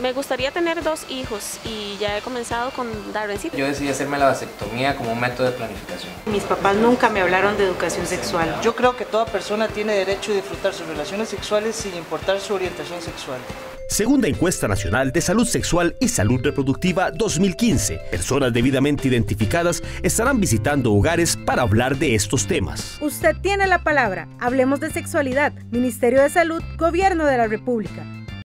Me gustaría tener dos hijos y ya he comenzado con Darrencito. Yo decidí hacerme la vasectomía como un método de planificación. Mis papás nunca me hablaron de educación sexual. Yo creo que toda persona tiene derecho a disfrutar sus relaciones sexuales sin importar su orientación sexual. Segunda encuesta nacional de salud sexual y salud reproductiva 2015. Personas debidamente identificadas estarán visitando hogares para hablar de estos temas. Usted tiene la palabra. Hablemos de sexualidad. Ministerio de Salud, Gobierno de la República.